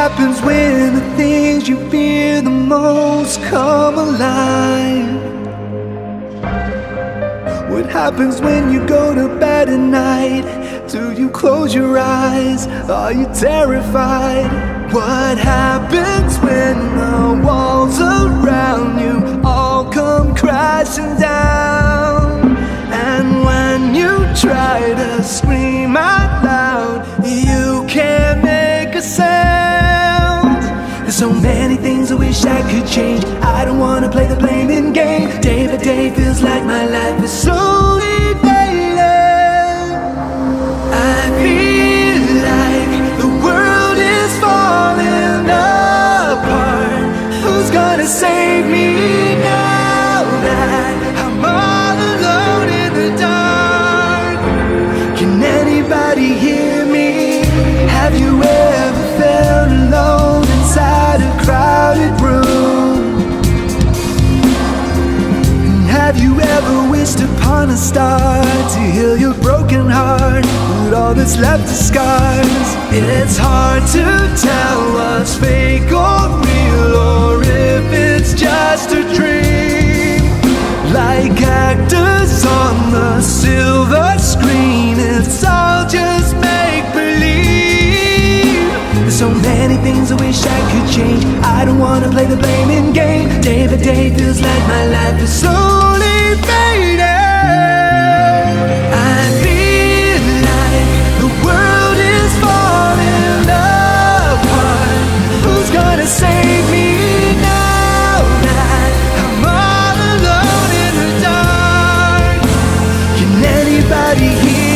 happens when the things you fear the most come alive? What happens when you go to bed at night? Do you close your eyes? Are you terrified? What happens when the walls around you all come crashing down? And when you try to scream out loud, you can't make a sound. So many things I wish I could change. I don't wanna play the blaming game. Day by day feels like my life is slowly fading. I feel like the world is falling apart. Who's gonna save me now that I'm all alone in the dark? Can anybody hear me? Have you ever wished upon a star to heal your broken heart? But all that's left is scars. It's hard to tell what's fake or real, or if it's just a dream. Like actors on the silver screen, it's all just make believe. There's so many things I wish I could change. I don't wanna play the blaming game. Day by day feels like my life is slowly anybody hear